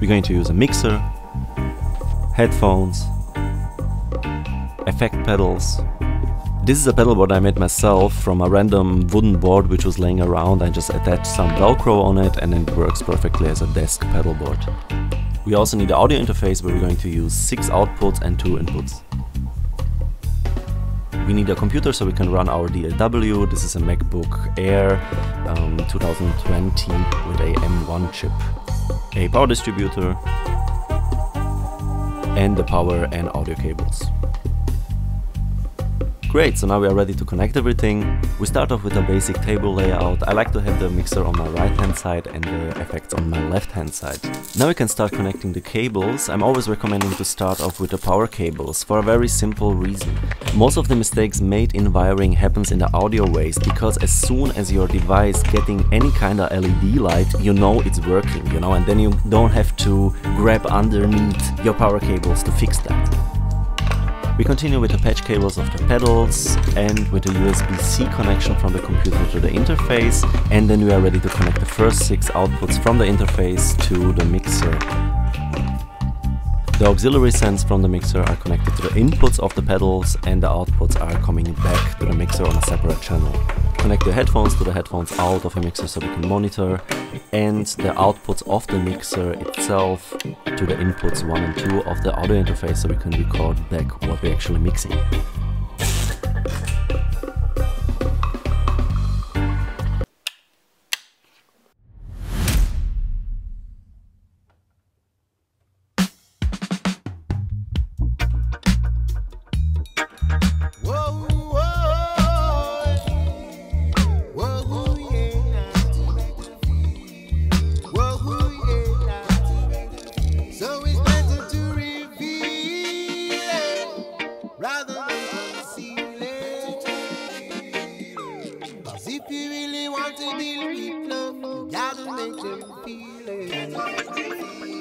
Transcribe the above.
We're going to use a mixer, headphones, effect pedals. This is a pedal board I made myself from a random wooden board which was laying around. I just attached some velcro on it and it works perfectly as a desk pedal board. We also need an audio interface where we're going to use 6 outputs and 2 inputs. We need a computer so we can run our DAW. This is a MacBook Air um, 2020 with a M1 chip a power distributor, and the power and audio cables. Great, so now we are ready to connect everything. We start off with a basic table layout. I like to have the mixer on my right hand side and the effects on my left hand side. Now we can start connecting the cables. I'm always recommending to start off with the power cables for a very simple reason. Most of the mistakes made in wiring happens in the audio waste because as soon as your device getting any kind of LED light, you know it's working, you know, and then you don't have to grab underneath your power cables to fix that. We continue with the patch cables of the pedals and with the USB-C connection from the computer to the interface and then we are ready to connect the first six outputs from the interface to the mixer. The auxiliary sends from the mixer are connected to the inputs of the pedals and the outputs are coming back to the mixer on a separate channel. Connect the headphones to the headphones out of a mixer so we can monitor and the outputs of the mixer itself to the inputs 1 and 2 of the audio interface so we can record back what we're actually mixing. Love, you